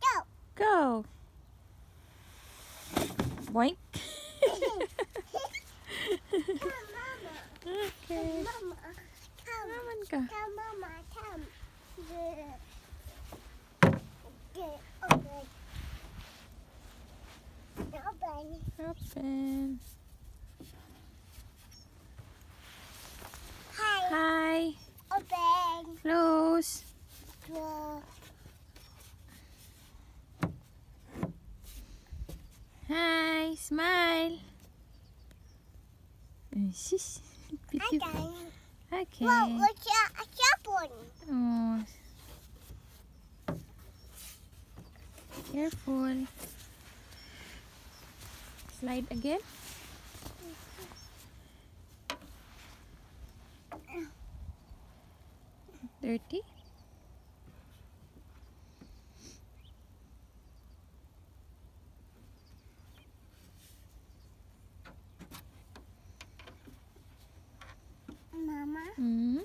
Go. Go. Boink. Come, Mama. okay. Mama. Come. Come, Mama. Come. Good. Good. Open. Open. Open. Hi. Hi. Open. Close. Hi. Smile. Guys. Okay. Whoa, what's a, a one? Oh. Careful. Slide again. Dirty. Mama. Mm.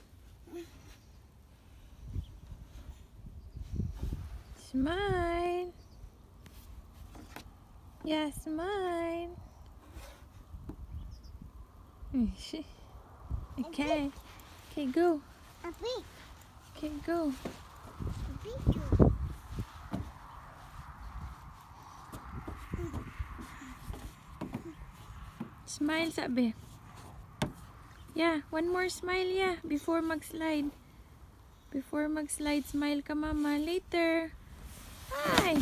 Smile. Yeah, smile. Eh, Okay. Okay, go. Okay, go. Smile, sabi. Yeah, one more smile, yeah. Before mag-slide. Before mag-slide, smile ka, mama. Later. Hi.